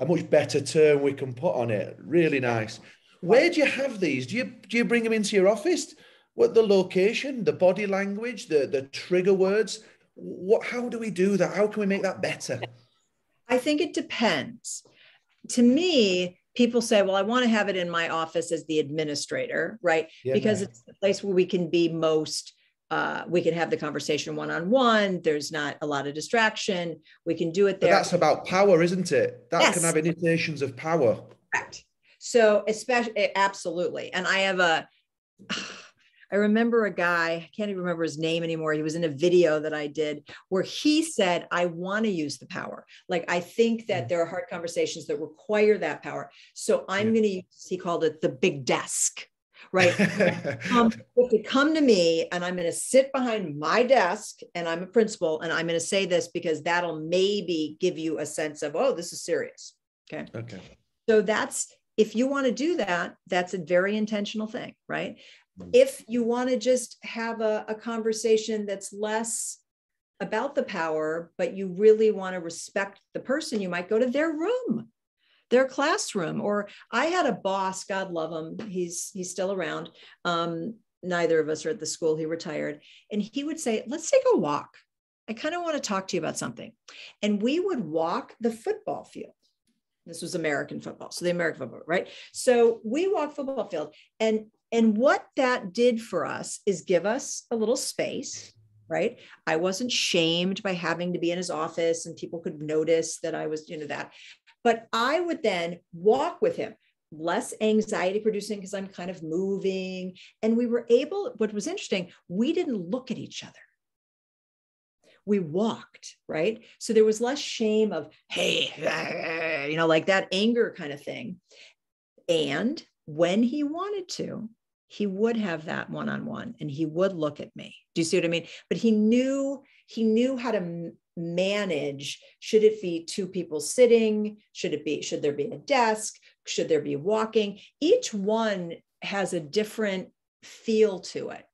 Speaker 1: a much better term we can put on it. Really nice. Where do you have these? Do you do you bring them into your office? What the location, the body language, the the trigger words? What? How do we do that? How can we make that better?
Speaker 2: I think it depends. To me, people say, "Well, I want to have it in my office as the administrator, right? Yeah, because it's the place where we can be most uh, we can have the conversation one on one. There's not a lot of distraction. We can do it there.
Speaker 1: But that's about power, isn't it? That yes. can have indications of power.
Speaker 2: Correct. So, especially, eh, absolutely. And I have a, I remember a guy, I can't even remember his name anymore. He was in a video that I did where he said, I want to use the power. Like, I think that mm. there are hard conversations that require that power. So, I'm yeah. going to use, he called it the big desk right? um, to come to me and I'm going to sit behind my desk and I'm a principal and I'm going to say this because that'll maybe give you a sense of, oh, this is serious. Okay.
Speaker 1: Okay.
Speaker 2: So that's, if you want to do that, that's a very intentional thing, right? Mm-hmm. If you want to just have a, a conversation that's less about the power, but you really want to respect the person, you might go to their room their classroom. Or I had a boss, God love him, he's he's still around. Um, neither of us are at the school, he retired. And he would say, Let's take a walk. I kind of want to talk to you about something. And we would walk the football field. This was American football. So the American football, right? So we walk football field. And and what that did for us is give us a little space right i wasn't shamed by having to be in his office and people could notice that i was you know that but I would then walk with him. less anxiety producing because I'm kind of moving. And we were able, what was interesting, we didn't look at each other. We walked, right? So there was less shame of, hey, you know, like that anger kind of thing. And when he wanted to, he would have that one on one and he would look at me. Do you see what I mean? But he knew he knew how to manage should it be two people sitting? Should it be should there be a desk? Should there be walking? Each one has a different feel to it.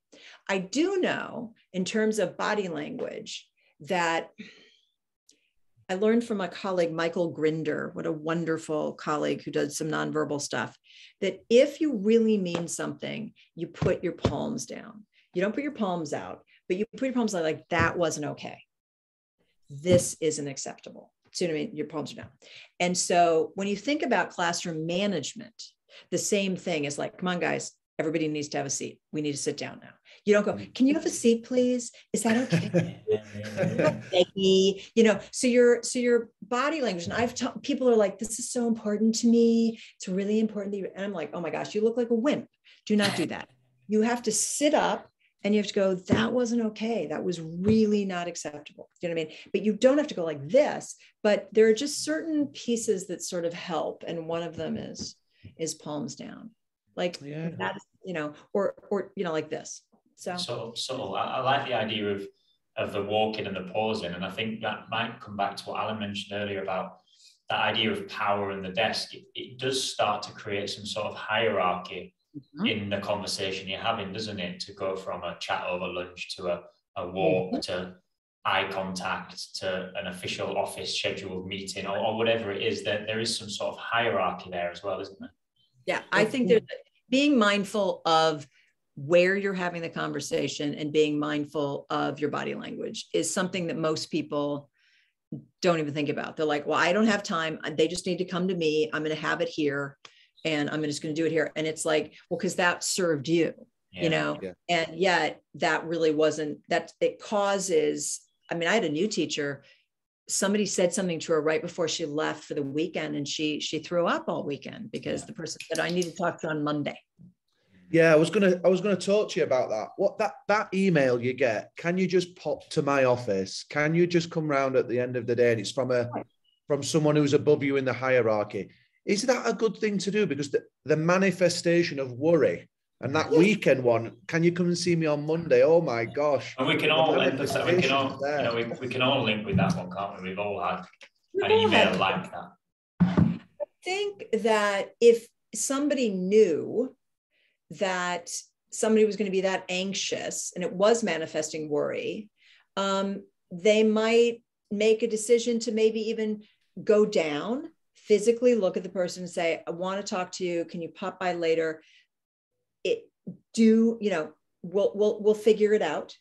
Speaker 2: I do know in terms of body language that I learned from my colleague Michael Grinder, what a wonderful colleague who does some nonverbal stuff, that if you really mean something, you put your palms down. You don't put your palms out, but you put your palms out like that wasn't okay this isn't acceptable. See what I mean? Your palms are down. And so when you think about classroom management, the same thing is like, come on, guys, everybody needs to have a seat. We need to sit down now. You don't go, mm-hmm. can you have a seat, please? Is that okay? you know, so your so your body language, and I've taught people are like, this is so important to me. It's really important. And I'm like, oh my gosh, you look like a wimp. Do not do that. You have to sit up and you have to go that wasn't okay. That was really not acceptable. You know what i mean? But you don't have to go like this but there are just certain pieces that sort of help and one of them is is palms down. Like yeah. that's you know or or you know like this. So
Speaker 3: so so I, I like the idea of of the walking and the pausing and i think that might come back to what alan mentioned earlier about that idea of power and the desk. It, it does start to create some sort of hierarchy mm-hmm. in the conversation you're having, doesn't it? To go from a chat over lunch to a, a walk mm-hmm. to eye contact to an official office scheduled meeting or, or whatever it is, that there is some sort of hierarchy there as well, isn't there?
Speaker 2: Yeah, I think there's being mindful of where you're having the conversation and being mindful of your body language is something that most people don't even think about. They're like, well, I don't have time. They just need to come to me. I'm going to have it here and I'm just going to do it here. And it's like, well, because that served you, yeah, you know, yeah. and yet that really wasn't that it causes. I mean, I had a new teacher. Somebody said something to her right before she left for the weekend, and she she threw up all weekend because yeah. the person said, "I need to talk to you on Monday."
Speaker 1: Yeah, I was gonna I was gonna talk to you about that. What that that email you get? Can you just pop to my office? Can you just come round at the end of the day? And it's from a from someone who's above you in the hierarchy. Is that a good thing to do? Because the, the manifestation of worry and that weekend one, can you come and see me on Monday? Oh my gosh.
Speaker 3: And we can all link with that. We can all, you know, we, we can all link with that one, can't we? We've all had an email like that.
Speaker 2: I think that if somebody knew that somebody was going to be that anxious and it was manifesting worry, um, they might make a decision to maybe even go down physically look at the person and say, I want to talk to you. Can you pop by later? It do, you know, we'll we'll we'll figure it out.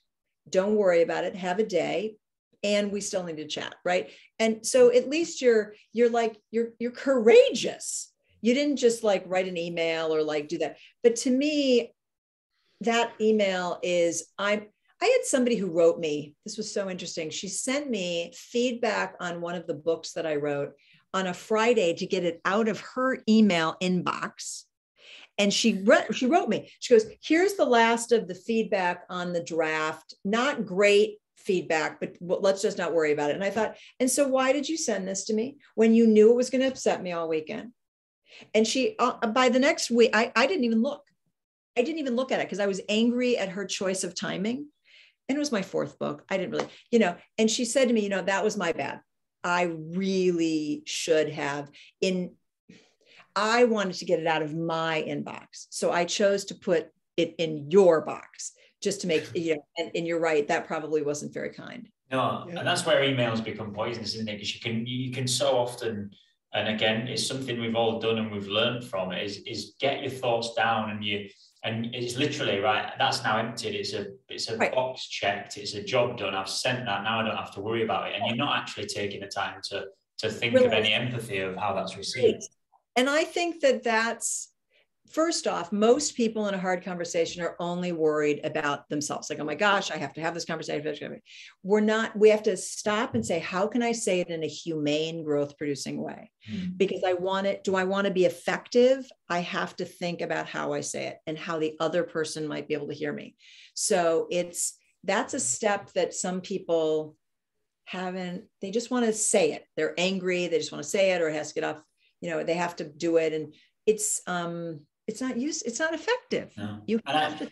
Speaker 2: Don't worry about it. Have a day. And we still need to chat, right? And so at least you're you're like you're you're courageous. You didn't just like write an email or like do that. But to me, that email is I'm I had somebody who wrote me, this was so interesting. She sent me feedback on one of the books that I wrote on a Friday to get it out of her email inbox. And she wrote, she wrote me, she goes, here's the last of the feedback on the draft. Not great feedback, but let's just not worry about it. And I thought, and so why did you send this to me when you knew it was going to upset me all weekend? And she, uh, by the next week, I, I didn't even look. I didn't even look at it because I was angry at her choice of timing. And it was my fourth book. I didn't really, you know, and she said to me, you know, that was my bad. I really should have in I wanted to get it out of my inbox. So I chose to put it in your box just to make you know and, and you're right that probably wasn't very kind
Speaker 3: no yeah. and that's where emails become poisonous isn't it because you can you can so often and again it's something we've all done and we've learned from it is is get your thoughts down and you and it's literally right that's now emptied. It's a it's a right. box checked. It's a job done. I've sent that. Now i don't have to worry about it. And you're not actually taking the time to to think really? of any empathy of how that's received.
Speaker 2: And i think that that's first off, most people in a hard conversation are only worried about themselves. Like, oh my gosh, I have to have this conversation. We're not, we have to stop and say, how can I say it in a humane, growth producing way? Mm-hmm. Because I want it, do I want to be effective? I have to think about how I say it and how the other person might be able to hear me. So it's, that's a step that some people haven't, they just want to say it. They're angry, they just want to say it, or it has to get off, you know, they have to do it. And it's, um, it's not use it's not effective no. you
Speaker 3: have I, to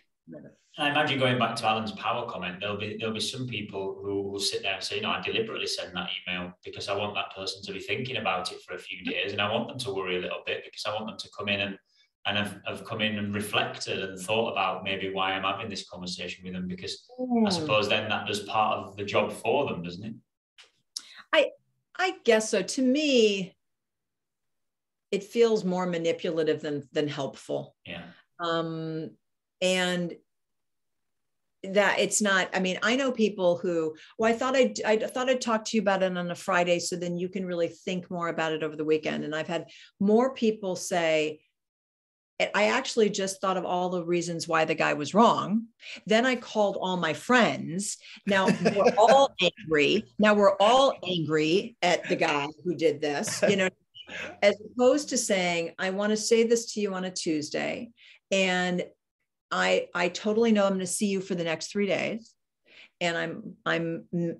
Speaker 3: I imagine going back to Alan's power comment, there'll be there'll be some people who will sit there and say, "No, I deliberately send that email because I want that person to be thinking about it for a few days, and I want them to worry a little bit because I want them to come in and and have, have come in and reflected and thought about maybe why I'm having this conversation with them because mm. I suppose then that does part of the job for them, doesn't it?
Speaker 2: I I guess so. To me, it feels more manipulative than than helpful.
Speaker 3: Yeah.
Speaker 2: Um, and that it's not i mean i know people who well i thought i'd i thought i'd talk to you about it on a friday so then you can really think more about it over the weekend. And i've had more people say i actually just thought of all the reasons why the guy was wrong. Then i called all my friends. Now we're all angry. Now we're all angry at the guy who did this. You know as opposed to saying, I want to say this to you on a Tuesday. And I I totally know I'm going to see you for the next three days. And I'm I'm mm,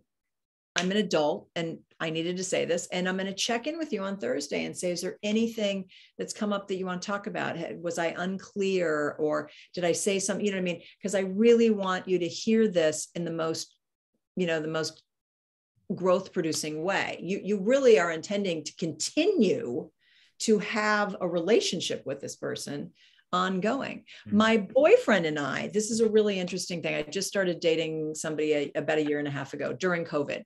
Speaker 2: I'm an adult and I needed to say this. And I'm going to check in with you on Thursday and say, is there anything that's come up that you want to talk about? Was I unclear or did I say something? You know what I mean? Because I really want you to hear this in the most, you know, the most growth producing way. You, you really are intending to continue to have a relationship with this person ongoing. Mm-hmm. My boyfriend and I, this is a really interesting thing. I just started dating somebody a, about a year and a half ago during COVID.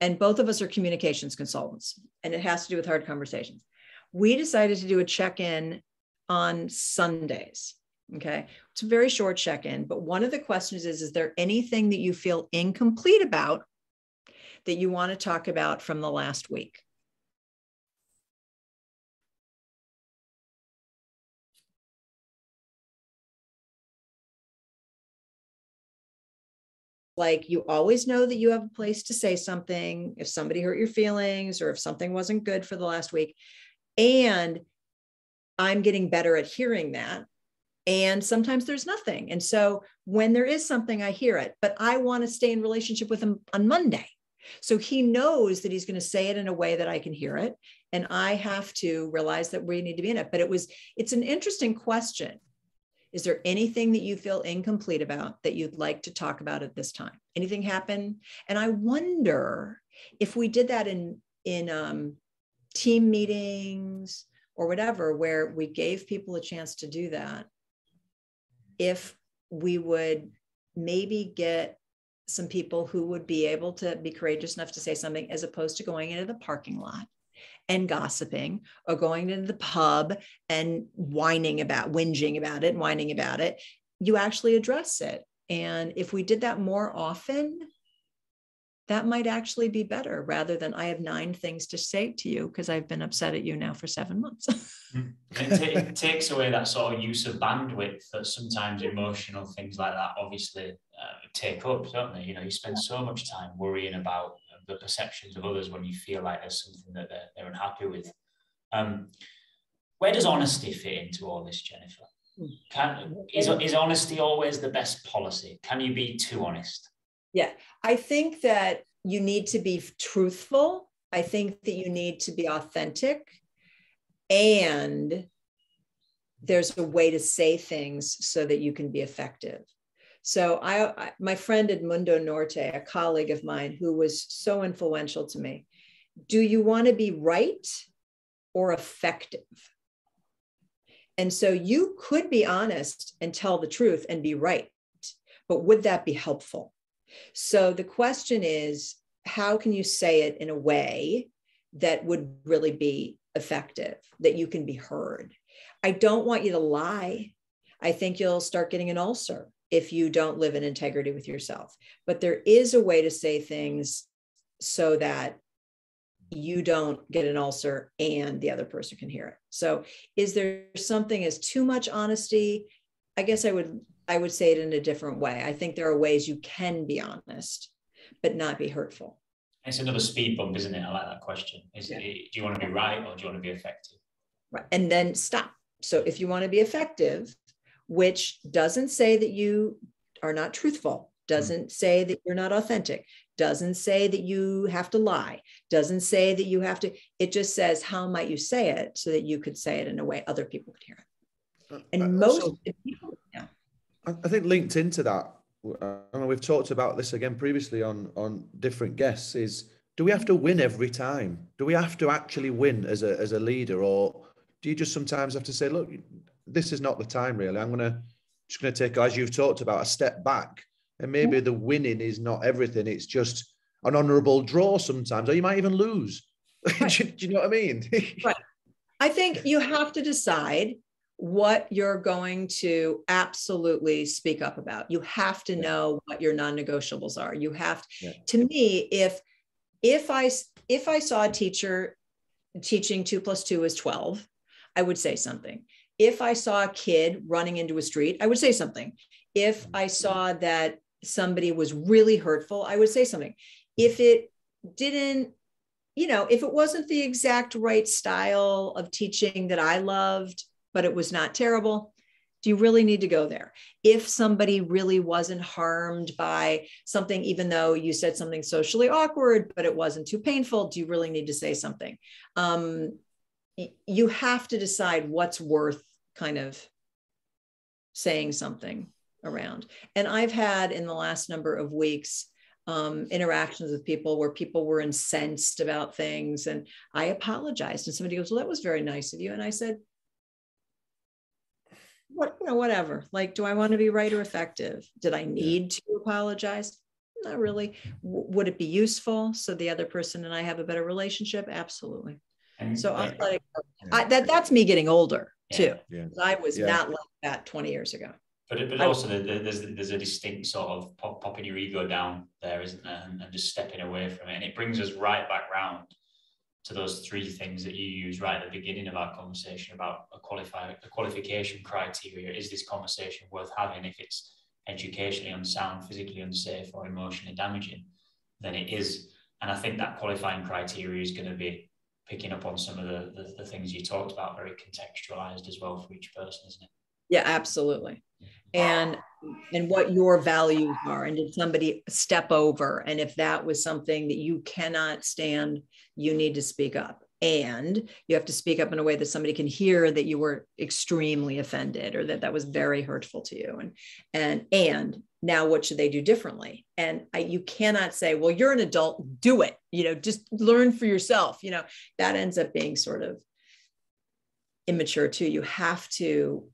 Speaker 2: And both of us are communications consultants, and it has to do with hard conversations. We decided to do a check in on Sundays. Okay. It's a very short check in, but one of the questions is Is there anything that you feel incomplete about that you want to talk about from the last week? like you always know that you have a place to say something if somebody hurt your feelings or if something wasn't good for the last week. And i'm getting better at hearing that. And sometimes there's nothing. And so when there is something i hear it. But i want to stay in relationship with them on monday so he knows that he's going to say it in a way that I can hear it. And I have to realize that we need to be in it. But it was, it's an interesting question. Is there anything that you feel incomplete about that you'd like to talk about at this time? Anything happen? And I wonder if we did that in, in um, team meetings or whatever, where we gave people a chance to do that, if we would maybe get some people who would be able to be courageous enough to say something as opposed to going into the parking lot and gossiping or going into the pub and whining about whinging about it and whining about it. You actually address it. And if we did that more often that might actually be better rather than I have nine things to say to you because I've been upset at you now for seven months.
Speaker 3: Mm. it, t- it, takes away that sort of use of bandwidth that sometimes emotional things like that obviously uh, take up, don't they? You know, you spend so much time worrying about the perceptions of others when you feel like there's something that they're, they're unhappy with. Um, where does honesty fit into all this, Jennifer? Hmm. Can, is, is honesty always the best policy? Can you be too honest?
Speaker 2: Yeah, I think that you need to be truthful. I think that you need to be authentic. And there's a way to say things so that you can be effective. So I, I, my friend Edmundo Norte, a colleague of mine who was so influential to me, do you want to be right or effective? And so you could be honest and tell the truth and be right, but would that be helpful? So the question is, how can you say it in a way that would really be effective, that you can be heard? I don't want you to lie. I think you'll start getting an ulcer if you don't live in integrity with yourself. But there is a way to say things so that you don't get an ulcer and the other person can hear it. So is there something as too much honesty? I guess I would I would say it in a different way. I think there are ways you can be honest, but not be hurtful.
Speaker 3: It's another speed bump, isn't it? I like that question. Is yeah. it, do you want to be right or do you want to be effective?
Speaker 2: Right. And then stop. So if you want to be effective, which doesn't say that you are not truthful, doesn't mm. say that you're not authentic, doesn't say that you have to lie, doesn't say that you have to, it just says, how might you say it so that you could say it in a way other people could hear it. Uh, and uh, most also, people, yeah.
Speaker 1: I think linked into that, uh, I we've talked about this again previously on on different guests. Is do we have to win every time? Do we have to actually win as a as a leader, or do you just sometimes have to say, look, this is not the time really. I'm gonna just gonna take, as you've talked about, a step back, and maybe mm. the winning is not everything. It's just an honourable draw sometimes, or you might even lose. Right. do, do you know what I mean?
Speaker 2: right. I think you have to decide what you're going to absolutely speak up about. You have to know what your non-negotiables are. You have to, yeah. to me, if if I if I saw a teacher teaching two plus two is 12, I would say something. If I saw a kid running into a street, I would say something. If mm-hmm. I saw that somebody was really hurtful, I would say something. If it didn't you know, if it wasn't the exact right style of teaching that I loved, but it was not terrible. Do you really need to go there? If somebody really wasn't harmed by something, even though you said something socially awkward, but it wasn't too painful, do you really need to say something? Um, you have to decide what's worth kind of saying something around. And I've had in the last number of weeks um, interactions with people where people were incensed about things. And I apologized. And somebody goes, Well, that was very nice of you. And I said, what you know whatever like do i want to be right or effective? Did i need to apologize? Not really. W- would it be useful so the other person and i have a better relationship? Absolutely. So I'll let. I, that that's me getting older too yeah. i was yeah. not like that 20 years ago.
Speaker 3: But, but also there's there's a distinct sort of pop, popping your ego down there isn't there? And, and just stepping away from it. And it brings us right back round to those three things that you use right at the beginning of our conversation about a qualify a qualification criteria. Is this conversation worth having if it's educationally unsound, physically unsafe, or emotionally damaging? Then it is. And I think that qualifying criteria is going to be picking up on some of the, the, the things you talked about, very contextualized as well for each person, isn't it?
Speaker 2: Yeah, absolutely. And and what your values are and did somebody step over and if that was something that you cannot stand you need to speak up. And you have to speak up in a way that somebody can hear that you were extremely offended or that that was very hurtful to you. And and and now what should they do differently? And I, you cannot say well you're an adult do it. You know just learn for yourself. You know that ends up being sort of immature too. You have to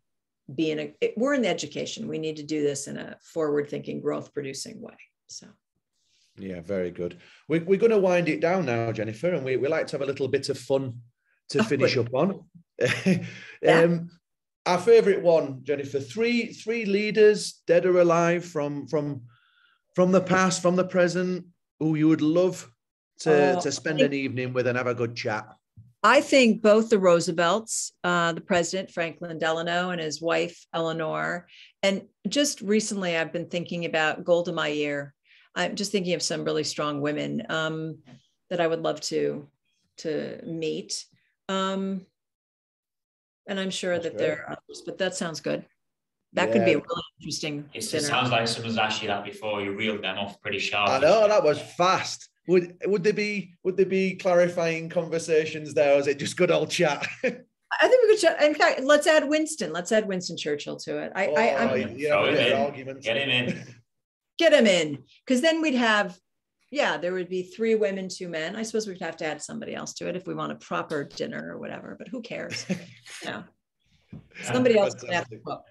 Speaker 2: be in a we're in the education. We need to do this in a forward thinking growth producing way so.
Speaker 1: Yeah very good. We, we're going to wind it down now jennifer and we, we like to have a little bit of fun to oh, finish up on. Um, our favorite one jennifer three three leaders dead or alive from from from the past from the present who you would love to, uh, to spend an evening with and have a good chat
Speaker 2: I think both the Roosevelts, uh, the president, Franklin Delano, and his wife, Eleanor. And just recently, I've been thinking about Golda Meir. I'm just thinking of some really strong women um, that I would love to, to meet. Um, and I'm sure That's that great. there are others, but that sounds good. That yeah. could be a really interesting.
Speaker 3: It sounds like someone's asked you that before. You reeled them off pretty sharp.
Speaker 1: I know that was fast. Would would there be would there be clarifying conversations there, or is it just good old chat?
Speaker 2: I think we could chat. In fact, let's add Winston. Let's add Winston Churchill to it. I, oh, I, I'm,
Speaker 3: you know, get arguments. Get him in.
Speaker 2: Get him in, because then we'd have, yeah, there would be three women, two men. I suppose we'd have to add somebody else to it if we want a proper dinner or whatever. But who cares? yeah, somebody else can have to cook.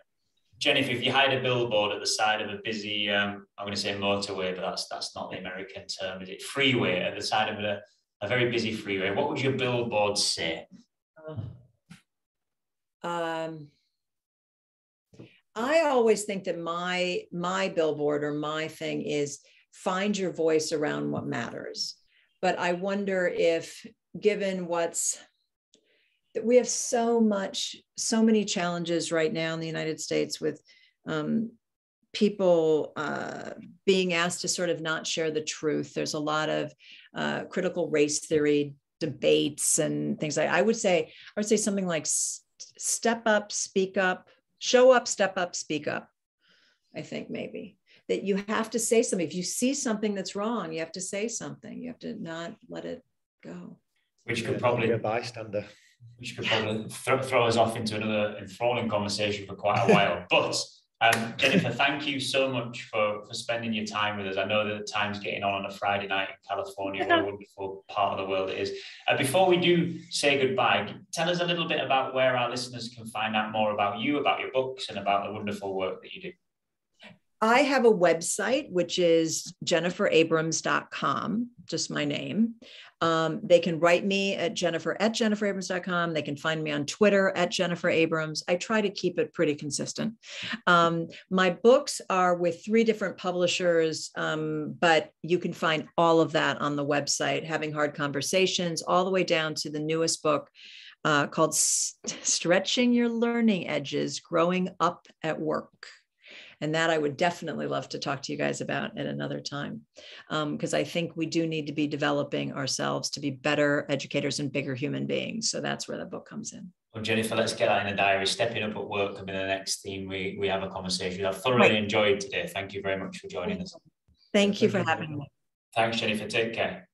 Speaker 3: Jennifer, if you hide a billboard at the side of a busy, um, I'm going to say motorway, but that's that's not the American term, is it? Freeway at the side of a, a very busy freeway. What would your billboard say?
Speaker 2: Um, I always think that my my billboard or my thing is find your voice around what matters. but I wonder if, given what's we have so much, so many challenges right now in the United States with um, people uh, being asked to sort of not share the truth. There's a lot of uh, critical race theory debates and things like. I would say, I would say something like step up, speak up, show up, step up, speak up. I think maybe that you have to say something. If you see something that's wrong, you have to say something. You have to not let it go.
Speaker 3: Which could probably
Speaker 1: be a bystander
Speaker 3: which could probably th- throw us off into another enthralling conversation for quite a while. But um, Jennifer, thank you so much for, for spending your time with us. I know that the time's getting on on a Friday night in California, what a wonderful part of the world it is. Uh, before we do say goodbye, tell us a little bit about where our listeners can find out more about you, about your books, and about the wonderful work that you do.
Speaker 2: I have a website, which is jenniferabrams.com, just my name. Um, they can write me at jennifer at jenniferabrams.com. They can find me on Twitter at Jennifer Abrams. I try to keep it pretty consistent. Um, my books are with three different publishers, um, but you can find all of that on the website, Having Hard Conversations, all the way down to the newest book. Uh, called Stretching Your Learning Edges Growing Up at Work and that I would definitely love to talk to you guys about at another time because um, I think we do need to be developing ourselves to be better educators and bigger human beings. So that's where the book comes in.
Speaker 3: Well, Jennifer, let's get that in the diary. Stepping up at work will be the next theme we, we have a conversation. I've thoroughly right. enjoyed today. Thank you very much for joining us.
Speaker 2: Thank you for having me.
Speaker 3: Thanks, Jennifer. Take care.